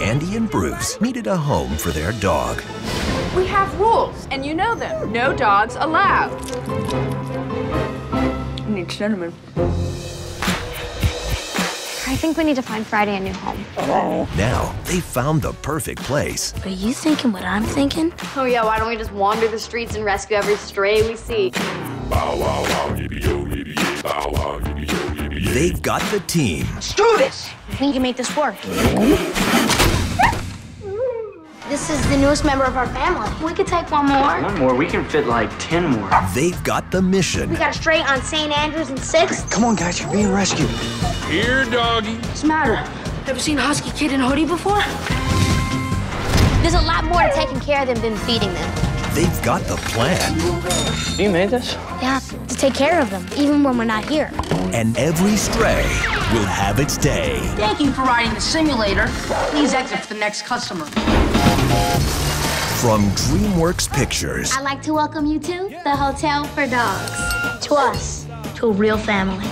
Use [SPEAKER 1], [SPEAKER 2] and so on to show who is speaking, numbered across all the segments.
[SPEAKER 1] Andi and Bruce needed a home for their dog.
[SPEAKER 2] We have rules, and you know them. No dogs allowed. I need cinnamon.
[SPEAKER 3] I think we need to find Friday a new home. Oh.
[SPEAKER 1] Now they found the perfect place.
[SPEAKER 4] Are you thinking what I'm thinking?
[SPEAKER 3] Oh yeah, why don't we just wander the streets and rescue every stray we see? Bow wow wow.
[SPEAKER 1] They've got the team, Let's
[SPEAKER 4] Do this! We can make this work. This is the newest member of our family. We could take one more.
[SPEAKER 5] One more, we can fit like 10 more.
[SPEAKER 1] they've got the mission,
[SPEAKER 4] We got a straight on St. Andrews and 6th.
[SPEAKER 6] Come on, guys, you're being rescued.
[SPEAKER 7] Here, doggy.
[SPEAKER 4] What's the matter? Ever seen Husky Kid in a hoodie before? There's a lot more to taking care of them than feeding them.
[SPEAKER 1] They've got the plan,
[SPEAKER 5] You made this?
[SPEAKER 4] Yeah, to take care of them, even when we're not here.
[SPEAKER 1] and every stray will have its day.
[SPEAKER 8] Thank you for riding the simulator. Please exit for the next customer.
[SPEAKER 1] From DreamWorks Pictures,
[SPEAKER 4] I'd like to welcome you to the Hotel for Dogs. To us, to a real family.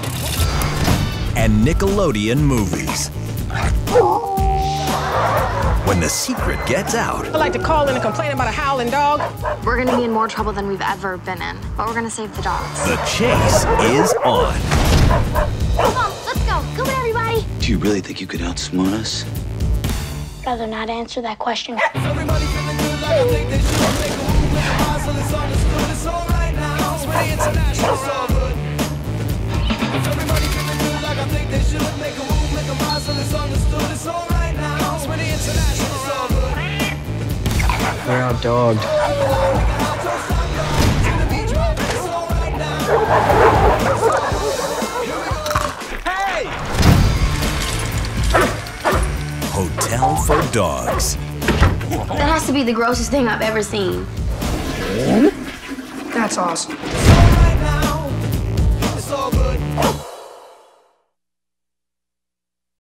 [SPEAKER 1] and Nickelodeon Movies. When the secret gets out,
[SPEAKER 2] I'd like to call in and complain about a howling dog.
[SPEAKER 3] We're gonna be in more trouble than we've ever been in, but we're gonna save the dogs.
[SPEAKER 1] the chase is on.
[SPEAKER 4] Come on, let's go. Come on, everybody.
[SPEAKER 6] Do you really think you could outsmart us?
[SPEAKER 4] Rather not answer that question.
[SPEAKER 5] They're out dogged.
[SPEAKER 1] Hotel for Dogs.
[SPEAKER 4] That has to be the grossest thing I've ever seen.
[SPEAKER 8] That's awesome.